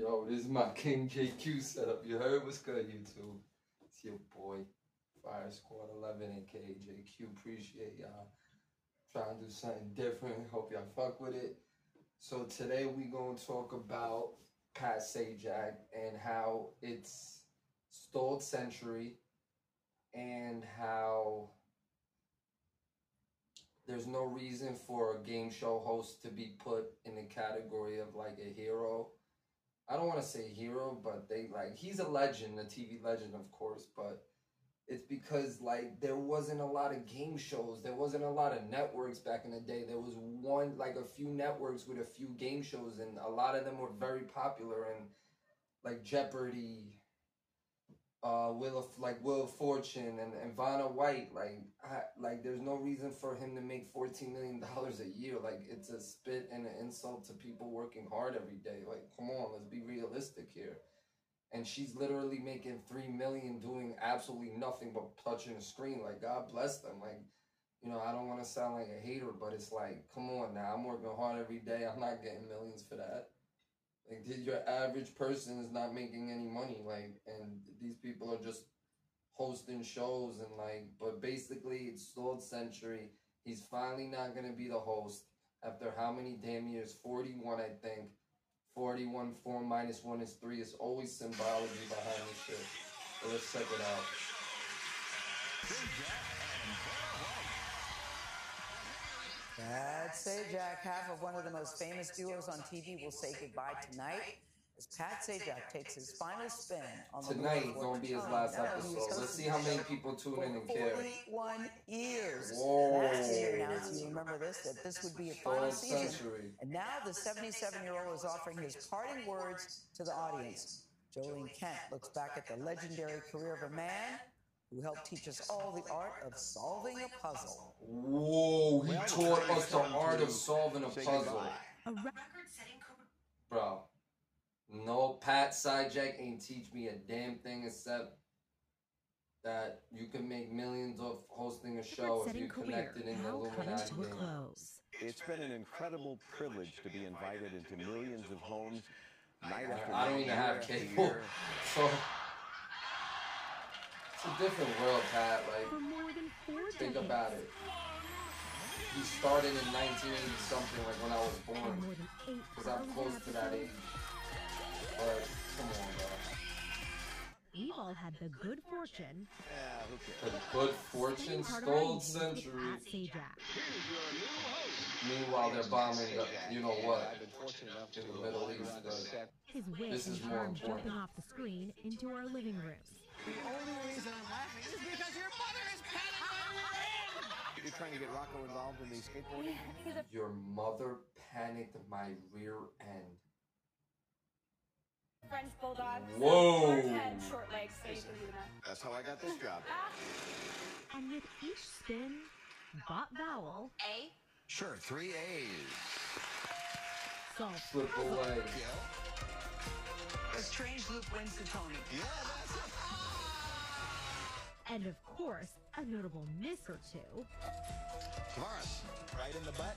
Yo, this is my King JQ setup. You heard what's good, YouTube? It's your boy, Fire Squad 11, aka JQ. Appreciate y'all. Trying to do something different. Hope y'all fuck with it. So today we gonna talk about Pat Sajak and how it's stalled century and how there's no reason for a game show host to be put in the category of like a hero. I don't want to say hero, but they like he's a legend, a TV legend, of course, but it's because like there wasn't a lot of game shows, there wasn't a lot of networks back in the day. There was one like a few networks with a few game shows, and a lot of them were very popular and like Jeopardy, uh, Wheel of like Will of Fortune and, and Vanna White. Like I, like there's no reason for him to make fourteen million dollars a year. Like it's a spit and an insult to people working hard every day. Like come on, let's be realistic here. And she's literally making three million doing absolutely nothing but touching a screen. Like God bless them. Like you know, I don't want to sound like a hater, but it's like, come on now, I'm working hard every day. I'm not getting millions for that. Your average person is not making any money. Like, and these people are just hosting shows and like, but basically it's stalled century. He's finally not gonna be the host after how many damn years? 41, I think. 41, 4 minus 1 is 3. It's always symbology behind this shit. So let's check it out. Pat Sajak, half of one of the most famous duos on TV, will say goodbye tonight as Pat Sajak takes his final spin on the Tonight Lord gonna be his last Now he was episode. Let's see how many people tune in and care. 41 years. Whoa. Last year, now, you remember this, that this would be a final season. century. And now the 77-year-old is offering his parting words to the audience. Jolene Kent looks back at the legendary career of a man who helped teach us all the art of solving a puzzle. Whoa, he taught us the art of solving a puzzle. A Bro, no Pat Sajak ain't teach me a damn thing except that you can make millions of hosting a show if setting you're career connected in the now coming Illuminati to a close. It's been an incredible privilege to be invited into millions of homes night after I don't even have cable, so it's a different world, Pat. Like, For more than four think about it. He started in 1980 something, like when I was born, more than eight because I'm close to that age. But come on, bro. Evil had the good fortune Yeah, who cares? The good fortune spending part stole century. Meanwhile, they're bombing the, you know what, I've been fortunate enough in the Middle East. But. His wit This and is more important. jumping off the screen into our living rooms. The only reason I'm laughing is because your mother is panicking my rear You're trying to get Rocco involved in the skateboarding? your mother panicked my rear end. French bulldog. Whoa. Head, short legs, so you can do that. That's how I got this job. And with each spin, bot vowel A. Sure, three A's. solved Flip away. A strange loop wins the Tony. Yeah, that's it. And of course, a notable miss or two. Tavares, right in the butt.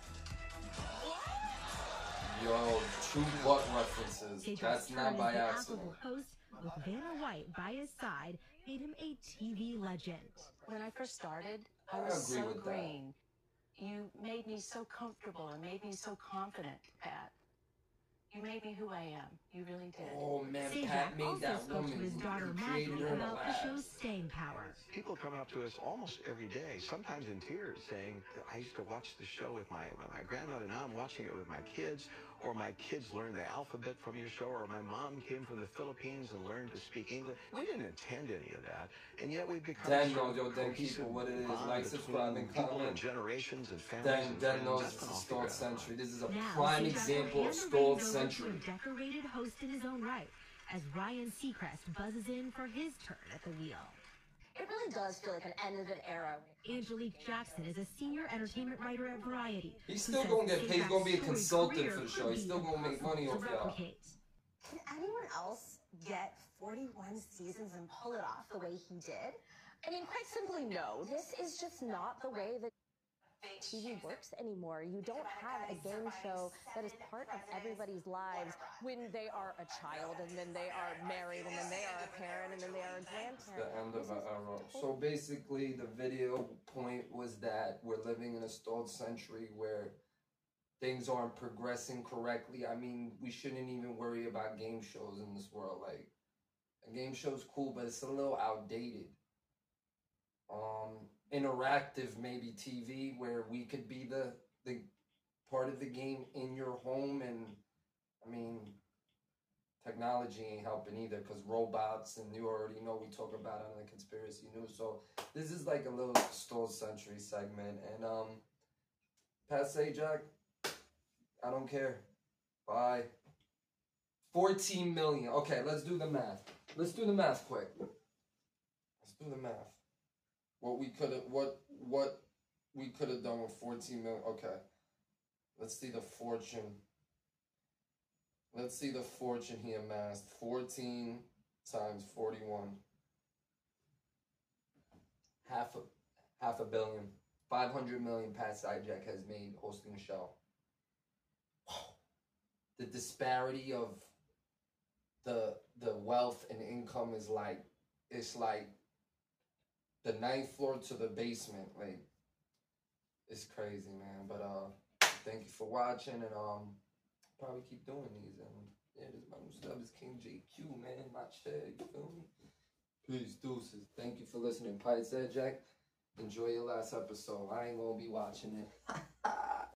Yo, two butt references. Sajak's That's not as by the accident. affable host with Vanna White by his side made him a TV legend. When I first started, I I was agree so with that. green. You made me so comfortable and made me so confident, Pat. You made me who I am. You really did. Oh man, Sajak Pat made also that spoke woman. to his daughter Maggie her in a about the lab. show's staying power. People come up to us almost every day, sometimes in tears, saying, I used to watch the show with my, with my grandmother, now I'm watching it with my kids, or my kids learned the alphabet from your show, or my mom came from the Philippines and learned to speak English. We didn't intend any of that, and yet we've become Dan sort knows, of yo, Dan, people, what it is. Like, between subscribe, and people comment. and generations and families Dan, and Dan friends. knows That's it's a all stalled century. This is a Now, prime example of hand the stalled reins over to century. a decorated host in his own right as Ryan Seacrest buzzes in for his turn at the wheel. It really does feel like an end of an era. Angelique Jackson is a senior entertainment writer at Variety. He's still gonna get paid. He's gonna be a consultant for the show. He's still gonna make money off y'all. Can anyone else get 41 seasons and pull it off the way he did? I mean, quite simply, no. This is just not the way that TV works anymore. You don't have a game show that is part of everybody's lives when they are a child and then they are married and then they are a parent and then they are a grandparent. the end of an era. So basically, the video point was that we're living in a stalled century where things aren't progressing correctly. I mean, we shouldn't even worry about game shows in this world. Like, a game show's cool, but it's a little outdated. Um, interactive maybe TV where we could be the the part of the game in your home and I mean technology ain't helping either because robots and you already know we talk about it on the conspiracy news. So this is like a little stole century segment and um Pat Sajak, I don't care. Bye. 14 million. Okay, let's do the math. Let's do the math quick. Let's do the math. What we could have what what we could have done with 14 million. Okay. Let's see the fortune. Let's see the fortune he amassed. 14 times 41. Half a half a billion. 500 million Pat Sajak has made hosting a show. The disparity of the the wealth and income is like it's like the ninth floor to the basement. Like it's crazy, man. But uh thank you for watching and um probably keep doing these and yeah, this is my new sub is King JQ, man. My chair, you feel me? Peace, deuces. Thank you for listening. Sajak. Enjoy your last episode. I ain't gonna be watching it.